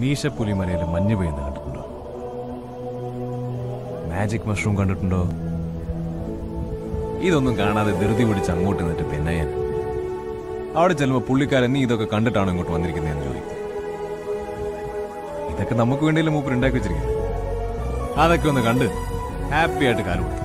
മീശപ്പുലിമലയിൽ മഞ്ഞ് പെയ്യുന്ന കണ്ടിട്ടുണ്ടോ? മാജിക് മഷ്റൂം കണ്ടിട്ടുണ്ടോ? ഇതൊന്നും കാണാതെ ധൃതി പിടിച്ച് അങ്ങോട്ട് നിന്നിട്ട് പെന്നയ്യൻ അവിടെ ചെല്ലുമ്പോൾ പുള്ളിക്കാരൻ നീ ഇതൊക്കെ കണ്ടിട്ടാണോ ഇങ്ങോട്ട് വന്നിരിക്കുന്നതെന്ന് ചോദിക്കും. ഇതൊക്കെ നമുക്ക് വേണ്ടിയല്ലേ മൂപ്പർ ഉണ്ടാക്കി വെച്ചിരിക്കുന്നത്? അതൊക്കെ ഒന്ന് കണ്ട് ഹാപ്പി ആയിട്ട് കാലം കൊടുത്തു.